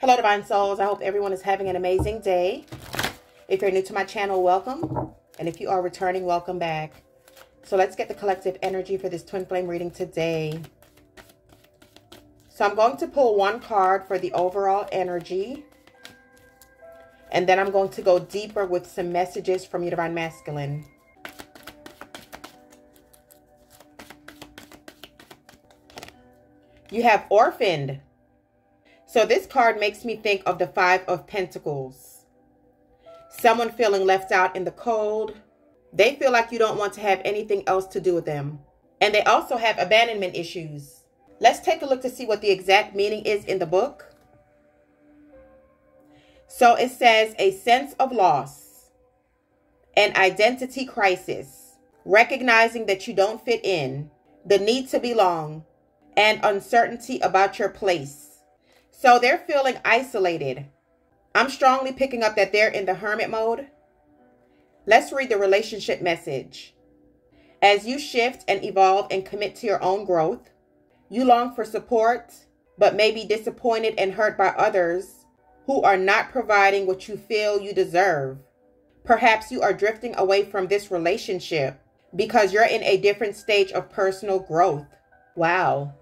Hello, Divine Souls. I hope everyone is having an amazing day. If you're new to my channel, welcome. And if you are returning, welcome back. So let's get the collective energy for this twin flame reading today. So I'm going to pull one card for the overall energy. And then I'm going to go deeper with some messages from your Divine Masculine. You have orphaned. So this card makes me think of the Five of Pentacles. Someone feeling left out in the cold. They feel like you don't want to have anything else to do with them. And they also have abandonment issues. Let's take a look to see what the exact meaning is in the book. So it says a sense of loss, an identity crisis, recognizing that you don't fit in, the need to belong, and uncertainty about your place. So they're feeling isolated. I'm strongly picking up that they're in the hermit mode. Let's read the relationship message. As you shift and evolve and commit to your own growth, you long for support, but may be disappointed and hurt by others who are not providing what you feel you deserve. Perhaps you are drifting away from this relationship because you're in a different stage of personal growth. Wow.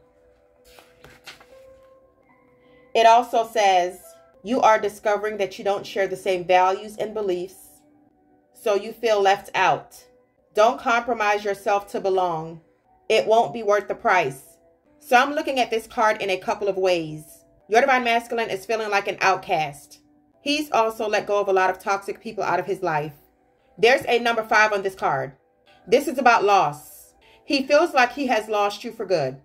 It also says you are discovering that you don't share the same values and beliefs, so you feel left out. Don't compromise yourself to belong. It won't be worth the price. So I'm looking at this card in a couple of ways. Your divine masculine is feeling like an outcast. He's also let go of a lot of toxic people out of his life. There's a number five on this card. This is about loss. He feels like he has lost you for good.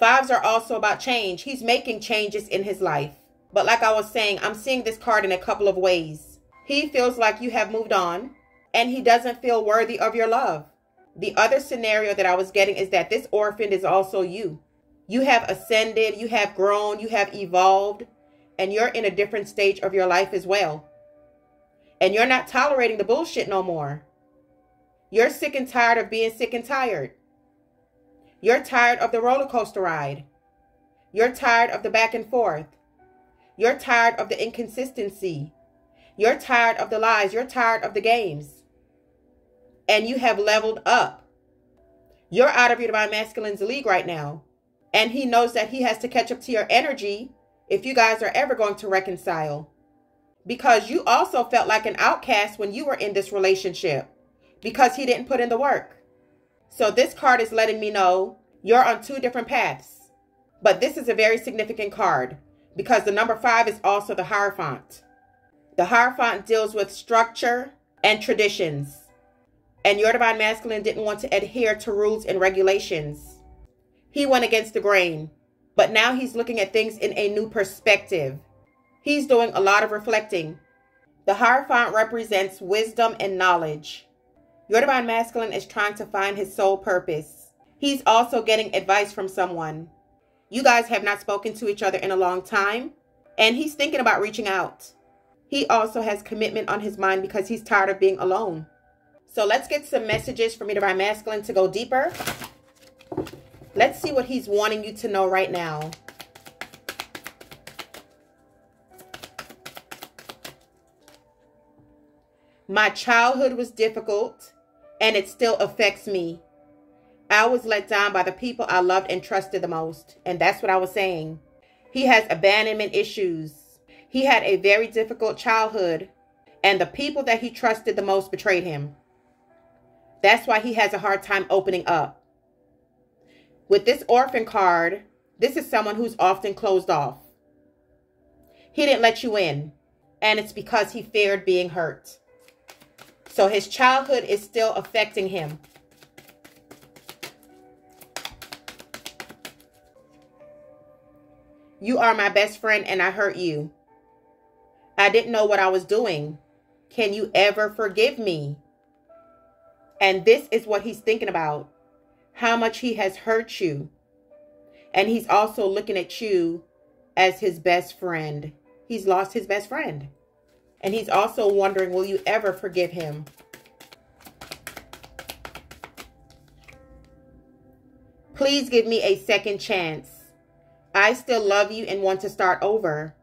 Fives are also about change. He's making changes in his life. But like I was saying, I'm seeing this card in a couple of ways. He feels like you have moved on and he doesn't feel worthy of your love. The other scenario that I was getting is that this orphan is also you. You have ascended, you have grown, you have evolved, and you're in a different stage of your life as well. And you're not tolerating the bullshit no more. You're sick and tired of being sick and tired. You're tired of the roller coaster ride. You're tired of the back and forth. You're tired of the inconsistency. You're tired of the lies. You're tired of the games. And you have leveled up. You're out of your divine masculine's league right now. And he knows that he has to catch up to your energy if you guys are ever going to reconcile. Because you also felt like an outcast when you were in this relationship because he didn't put in the work. So this card is letting me know you're on two different paths. But this is a very significant card because the number five is also the Hierophant. The Hierophant deals with structure and traditions. And your divine masculine didn't want to adhere to rules and regulations. He went against the grain, but now he's looking at things in a new perspective. He's doing a lot of reflecting. The Hierophant represents wisdom and knowledge. Your divine masculine is trying to find his soul purpose. He's also getting advice from someone. You guys have not spoken to each other in a long time, and he's thinking about reaching out. He also has commitment on his mind because he's tired of being alone. So let's get some messages from your divine masculine to go deeper. Let's see what he's wanting you to know right now. My childhood was difficult and it still affects me. I was let down by the people I loved and trusted the most. And that's what I was saying. He has abandonment issues. He had a very difficult childhood, and the people that he trusted the most betrayed him. That's why he has a hard time opening up. With this orphan card, this is someone who's often closed off. He didn't let you in, and it's because he feared being hurt. So his childhood is still affecting him. You are my best friend and I hurt you. I didn't know what I was doing. Can you ever forgive me? And this is what he's thinking about. How much he has hurt you. And he's also looking at you as his best friend. He's lost his best friend. And he's also wondering, will you ever forgive him? Please give me a second chance. I still love you and want to start over.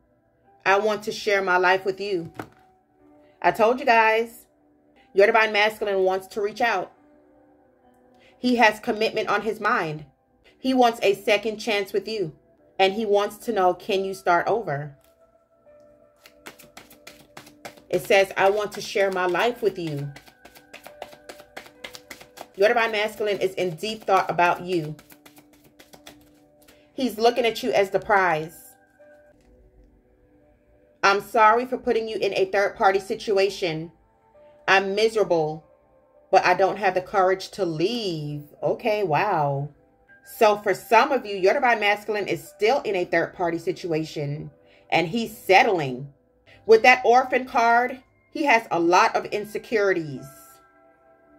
I want to share my life with you. I told you guys, your divine masculine wants to reach out. He has commitment on his mind. He wants a second chance with you. And he wants to know, can you start over? It says, I want to share my life with you. Your divine masculine is in deep thought about you. He's looking at you as the prize. I'm sorry for putting you in a third party situation. I'm miserable, but I don't have the courage to leave. Okay, wow. So for some of you, your divine masculine is still in a third party situation and he's settling. With that orphan card, he has a lot of insecurities.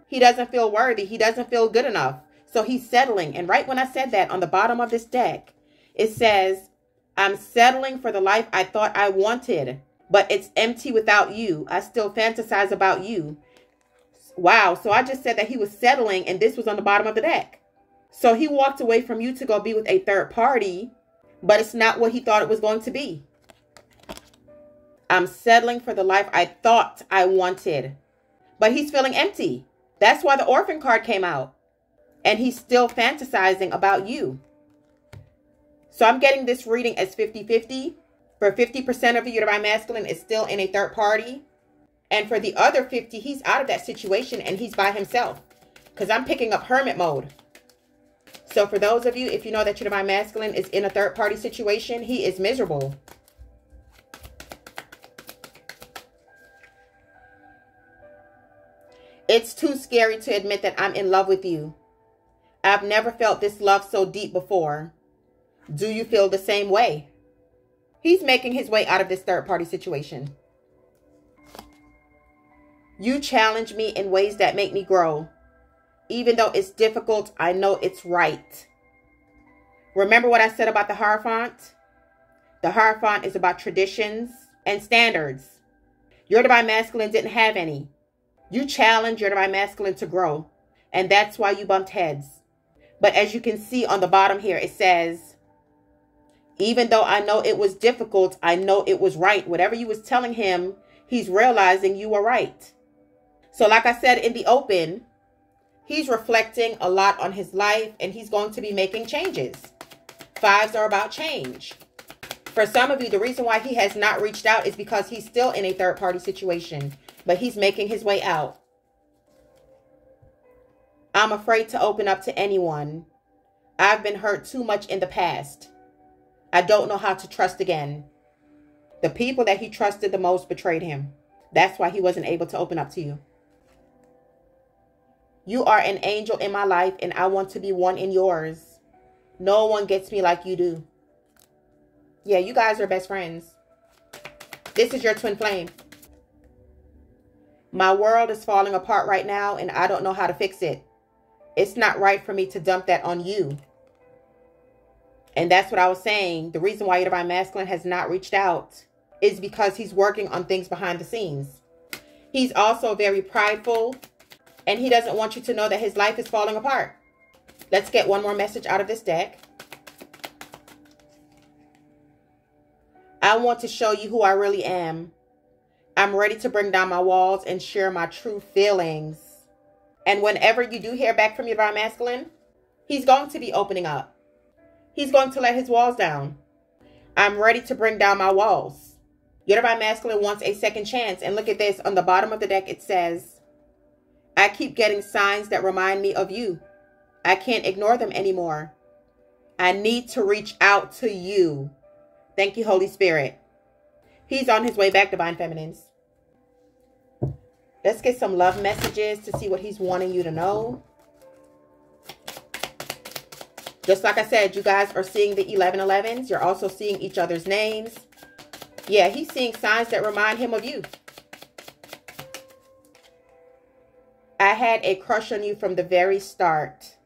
He doesn't feel worthy. He doesn't feel good enough. So he's settling. And right when I said that on the bottom of this deck, it says, I'm settling for the life I thought I wanted, but it's empty without you. I still fantasize about you. Wow. So I just said that he was settling and this was on the bottom of the deck. So he walked away from you to go be with a third party, but it's not what he thought it was going to be. I'm settling for the life I thought I wanted. But he's feeling empty. That's why the orphan card came out. And he's still fantasizing about you. So I'm getting this reading as 50 50. For 50% of you, divine masculine is still in a third party. And for the other 50, he's out of that situation and he's by himself. Because I'm picking up hermit mode. So for those of you, if you know that your divine masculine is in a third party situation, he is miserable. It's too scary to admit that I'm in love with you. I've never felt this love so deep before. Do you feel the same way? He's making his way out of this third party situation. You challenge me in ways that make me grow. Even though it's difficult, I know it's right. Remember what I said about the Hierophant? The Hierophant is about traditions and standards. Your divine masculine didn't have any. You challenge your divine masculine to grow, and that's why you bumped heads. But as you can see on the bottom here, it says, even though I know it was difficult, I know it was right. Whatever you was telling him, he's realizing you were right. So like I said in the open, he's reflecting a lot on his life and he's going to be making changes. Fives are about change. For some of you, the reason why he has not reached out is because he's still in a third party situation but he's making his way out. I'm afraid to open up to anyone. I've been hurt too much in the past. I don't know how to trust again. The people that he trusted the most betrayed him. That's why he wasn't able to open up to you. You are an angel in my life, and I want to be one in yours. No one gets me like you do. Yeah, you guys are best friends. This is your twin flame. My world is falling apart right now and I don't know how to fix it. It's not right for me to dump that on you. And that's what I was saying. The reason why your divine masculine has not reached out is because he's working on things behind the scenes. He's also very prideful and he doesn't want you to know that his life is falling apart. Let's get one more message out of this deck. I want to show you who I really am. I'm ready to bring down my walls and share my true feelings. And whenever you do hear back from your divine masculine, he's going to be opening up. He's going to let his walls down. I'm ready to bring down my walls. Your divine masculine wants a second chance. And look at this. On the bottom of the deck, it says, I keep getting signs that remind me of you. I can't ignore them anymore. I need to reach out to you. Thank you, Holy Spirit. He's on his way back, Divine Feminines. Let's get some love messages to see what he's wanting you to know. Just like I said, you guys are seeing the 1111s. You're also seeing each other's names. Yeah, he's seeing signs that remind him of you. I had a crush on you from the very start.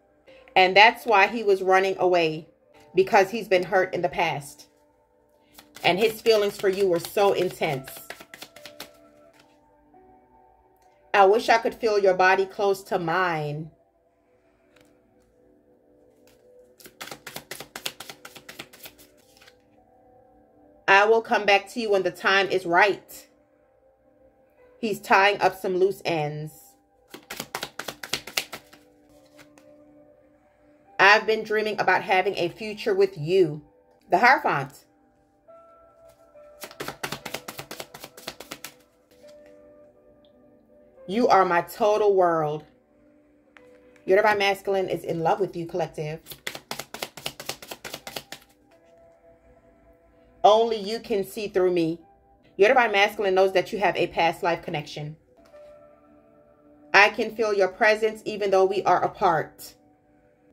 And that's why he was running away. Because he's been hurt in the past. And his feelings for you were so intense. I wish I could feel your body close to mine. I will come back to you when the time is right. He's tying up some loose ends. I've been dreaming about having a future with you. The Hierophant. You are my total world. Your divine masculine is in love with you, collective. Only you can see through me. Your divine masculine knows that you have a past life connection. I can feel your presence even though we are apart.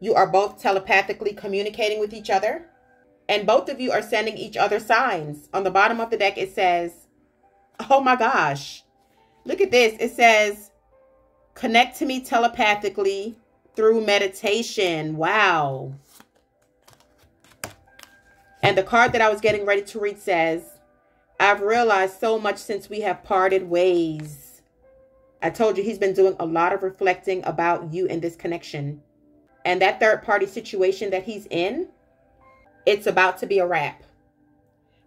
You are both telepathically communicating with each other. And both of you are sending each other signs. On the bottom of the deck, it says, Oh my gosh. Look at this. It says, Connect to me telepathically through meditation. Wow. And the card that I was getting ready to read says, I've realized so much since we have parted ways. I told you he's been doing a lot of reflecting about you and this connection. And that third party situation that he's in, it's about to be a wrap.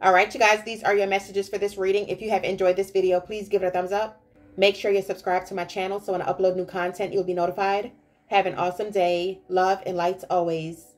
All right, you guys, these are your messages for this reading. If you have enjoyed this video, please give it a thumbs up. Make sure you subscribe to my channel so when I upload new content, you'll be notified. Have an awesome day. Love and light always.